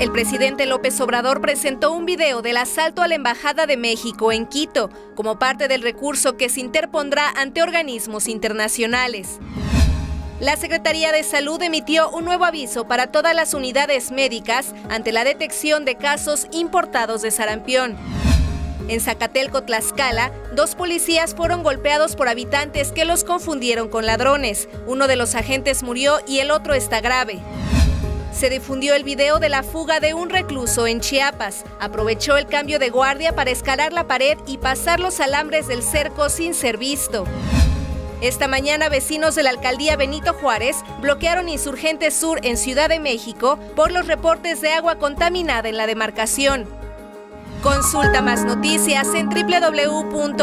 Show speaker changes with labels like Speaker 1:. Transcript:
Speaker 1: El presidente López Obrador presentó un video del asalto a la Embajada de México en Quito como parte del recurso que se interpondrá ante organismos internacionales. La Secretaría de Salud emitió un nuevo aviso para todas las unidades médicas ante la detección de casos importados de sarampión. En Zacatelco, Tlaxcala, dos policías fueron golpeados por habitantes que los confundieron con ladrones. Uno de los agentes murió y el otro está grave. Se difundió el video de la fuga de un recluso en Chiapas. Aprovechó el cambio de guardia para escalar la pared y pasar los alambres del cerco sin ser visto. Esta mañana vecinos de la alcaldía Benito Juárez bloquearon Insurgente Sur en Ciudad de México por los reportes de agua contaminada en la demarcación. Consulta más noticias en www.unotv.com.